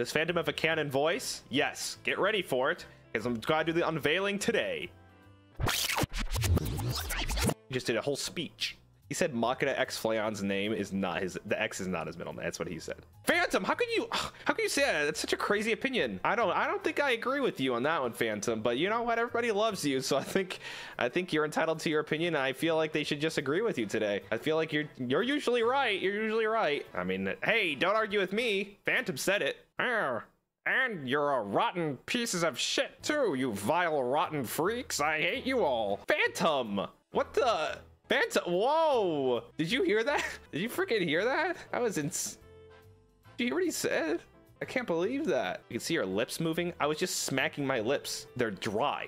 Does Phantom have a canon voice? Yes. Get ready for it, because I'm going to do the unveiling today. Just did a whole speech. He said Machina X Flayon's name is not his. The X is not his middle name. That's what he said. Phantom, how can you? How can you say that? That's such a crazy opinion. I don't. I don't think I agree with you on that one, Phantom. But you know what? Everybody loves you, so I think. I think you're entitled to your opinion. I feel like they should just agree with you today. I feel like you're. You're usually right. You're usually right. I mean, hey, don't argue with me. Phantom said it. Arr. And you're a rotten pieces of shit too, you vile rotten freaks. I hate you all. Phantom! What the? Phantom, whoa! Did you hear that? Did you freaking hear that? I was in. Did you hear what he said? I can't believe that. You can see her lips moving. I was just smacking my lips. They're dry.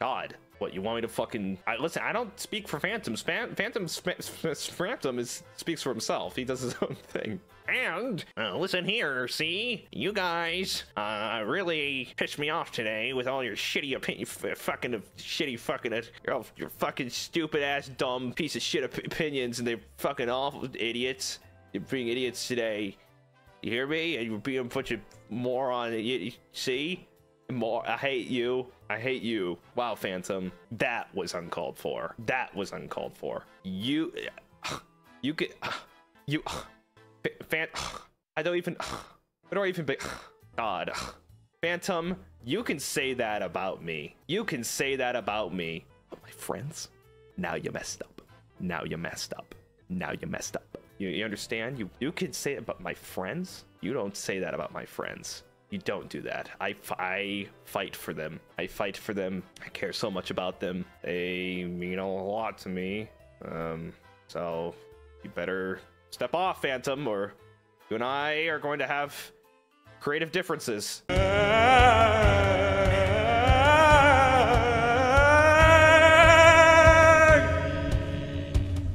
God. What you want me to fucking? I, listen, I don't speak for Phantoms. Phan- Phantom, Phantom is speaks for himself. He does his own thing. And uh, listen here, see, you guys uh, really pissed me off today with all your shitty opinion, fucking shitty fucking, uh, your, your fucking stupid ass dumb piece of shit op- opinions, and they're fucking awful idiots. You're being idiots today. You hear me? And you're being a bunch of moron. You, see? More. I hate you. I hate you. Wow, Phantom. That was uncalled for. That was uncalled for. You. You get. You. Fan. I don't even. I even be? God. Phantom, you can say that about me. You can say that about me. But my friends, now you messed up. Now you messed up. Now you messed up. You, you understand? You you can say it about my friends. You don't say that about my friends. You don't do that. I, I fight for them. I fight for them. I care so much about them. They mean a lot to me. Um, so you better step off, Phantom, or you and I are going to have creative differences.